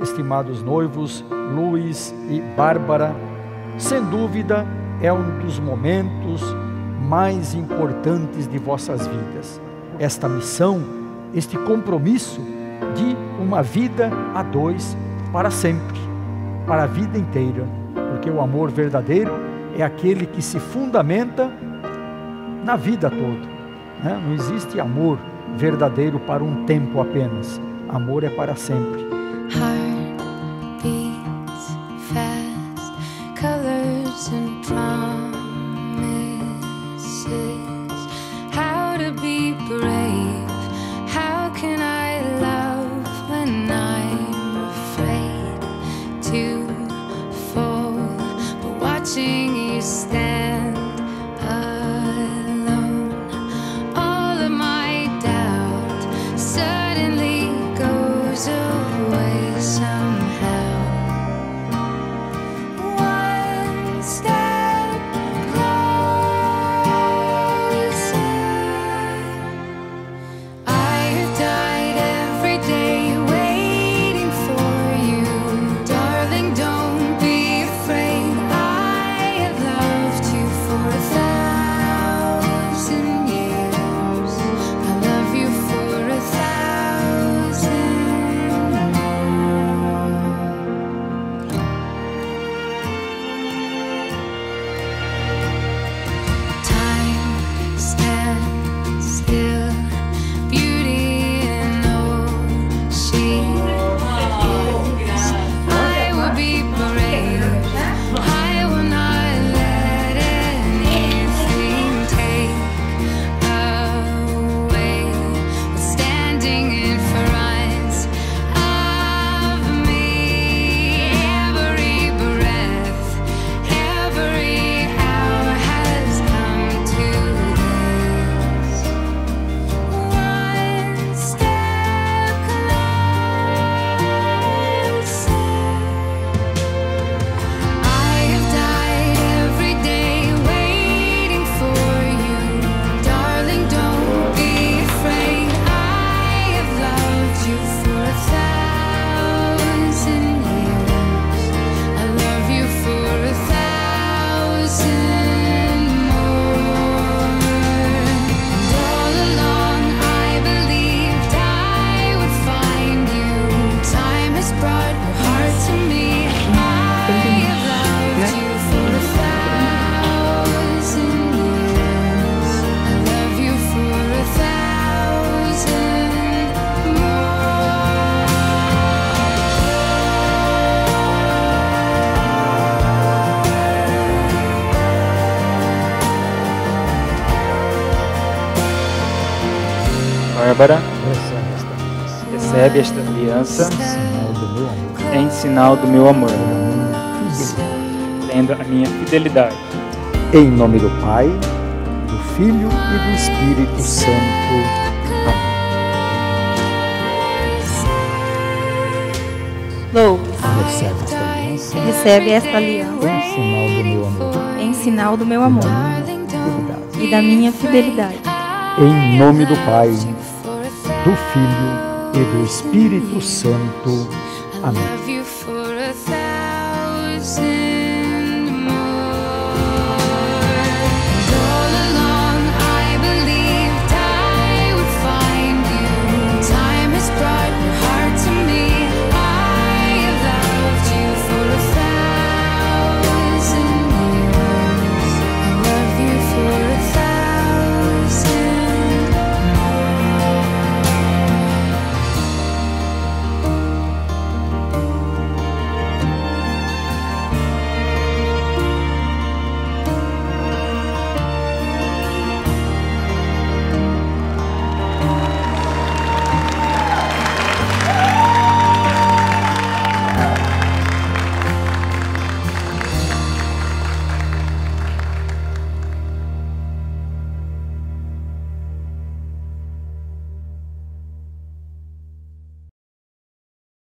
estimados noivos Luiz e Bárbara, sem dúvida é um dos momentos mais importantes de vossas vidas. Esta missão, este compromisso de uma vida a dois para sempre, para a vida inteira, porque o amor verdadeiro é aquele que se fundamenta na vida toda. Né? Não existe amor verdadeiro para um tempo apenas. Amor é para sempre. and proud. Bárbara, recebe esta aliança em sinal do meu amor, tendo a minha fidelidade. Em nome do Pai, do Filho e do Espírito Santo. Amém. Louve, Recebe esta aliança recebe esta aliança em sinal do meu amor. em sinal do meu amor e da minha fidelidade. Em nome do Pai, do Filho e do Espírito Santo. Amém.